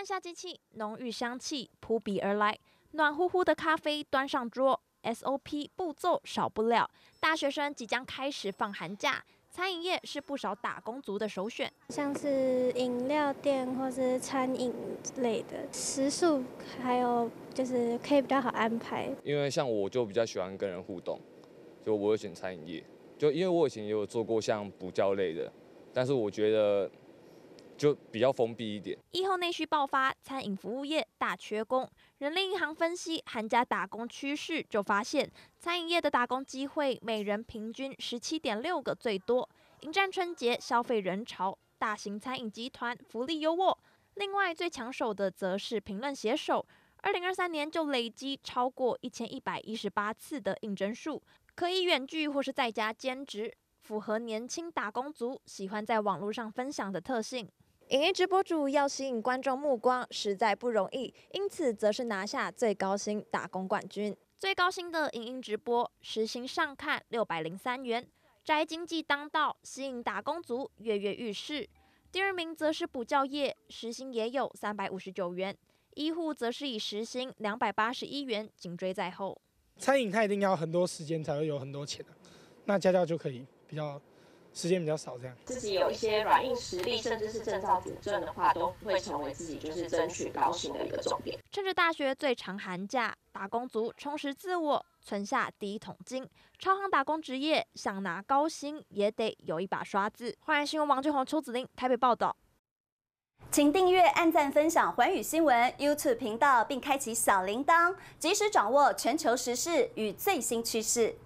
按下机器，浓郁香气扑鼻而来，暖乎乎的咖啡端上桌，SOP 步骤少不了。大学生即将开始放寒假，餐饮业是不少打工族的首选，像是饮料店或是餐饮类的，食宿还有就是可以比较好安排。因为像我就比较喜欢跟人互动，就我会选餐饮业，就因为我以前也有做过像补教类的，但是我觉得。就比较封闭一点。疫后内需爆发，餐饮服务业大缺工。人力银行分析寒假打工趋势，就发现餐饮业的打工机会，每人平均十七点六个最多。迎战春节，消费人潮，大型餐饮集团福利优渥。另外最抢手的则是评论写手，二零二三年就累积超过一千一百一十八次的应征数，可以远距或是在家兼职，符合年轻打工族喜欢在网络上分享的特性。影音直播主要吸引观众目光实在不容易，因此则是拿下最高薪打工冠军。最高薪的影音直播时薪上看六百零三元，宅经济当道，吸引打工族跃跃欲试。第二名则是补教业，时薪也有三百五十九元，医护则是以时薪两百八十一元紧追在后。餐饮它一定要很多时间才会有很多钱那家教就可以比较。时间比较少，这样自己有一些软硬实力，甚至是证照主证的话，都会成为自己就是争取高薪的一个重点。趁着大学最长寒假，打工族充实自我，存下第一桶金。超行打工职业，想拿高薪也得有一把刷子。欢迎新闻王俊宏、邱子玲台北报道。请订阅、按赞、分享环宇新闻 YouTube 频道，并开启小铃铛，及时掌握全球时事与最新趋势。